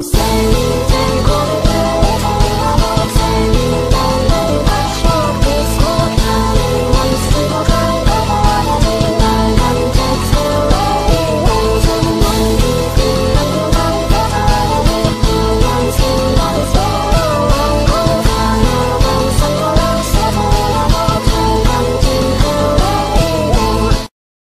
Say